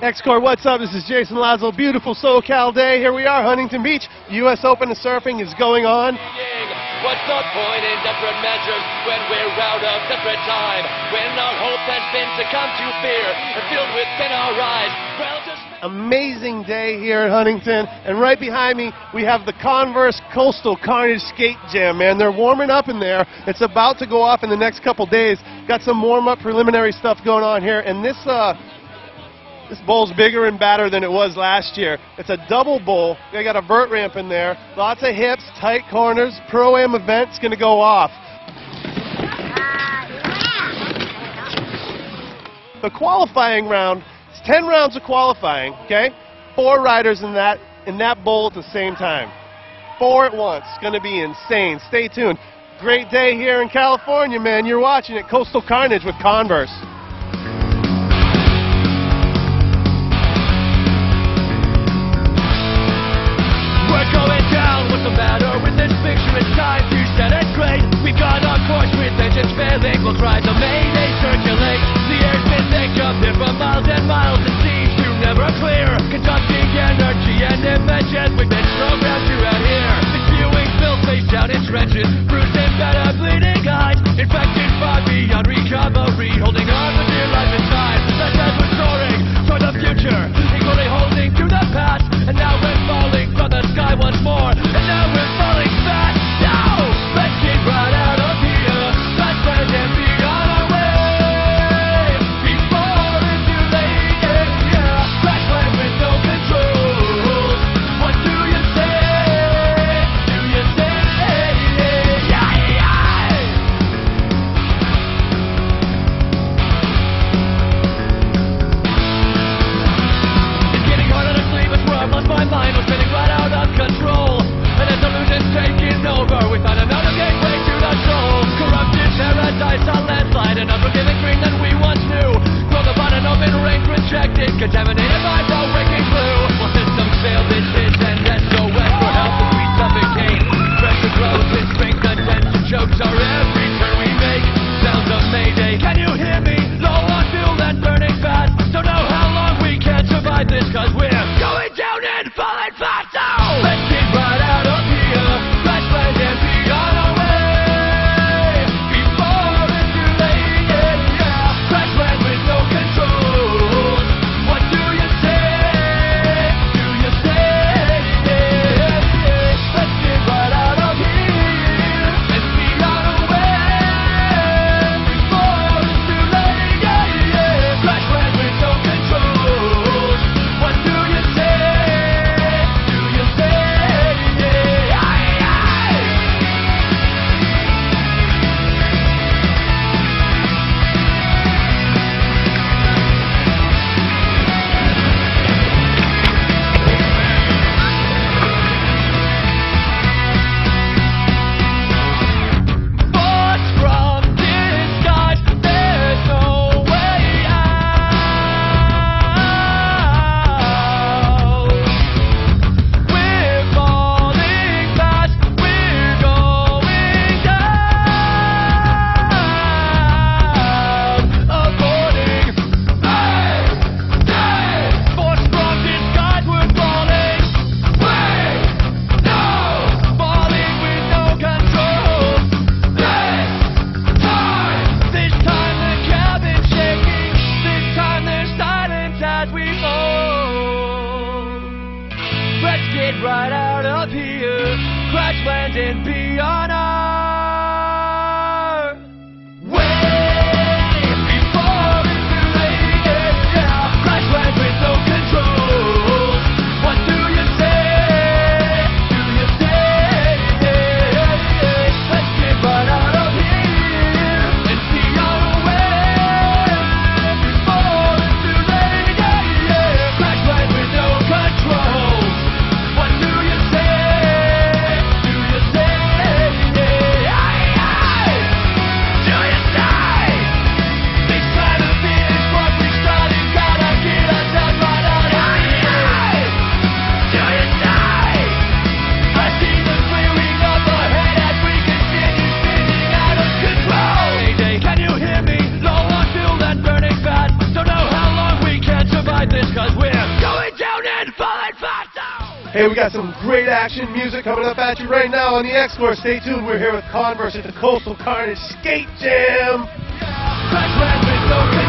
X-Core, what's up? This is Jason Lazo. Beautiful SoCal day. Here we are, Huntington Beach. U.S. Open of Surfing is going on. What's the point in desperate measures when we're out of desperate time? When our hope has been succumbed to fear and filled within our eyes. Well, just Amazing day here at Huntington. And right behind me, we have the Converse Coastal Carnage Skate Jam, man. They're warming up in there. It's about to go off in the next couple days. Got some warm-up preliminary stuff going on here. And this, uh, this bowl's bigger and badder than it was last year. It's a double bowl. They got a vert ramp in there. Lots of hips, tight corners. Pro-Am event's going to go off. The qualifying round, it's 10 rounds of qualifying, okay? Four riders in that in that bowl at the same time. Four at once. It's going to be insane. Stay tuned. Great day here in California, man. You're watching it. Coastal Carnage with Converse. Hey, we got some great action music coming up at you right now on the X. Stay tuned. We're here with Converse at the Coastal Carnage Skate Jam. So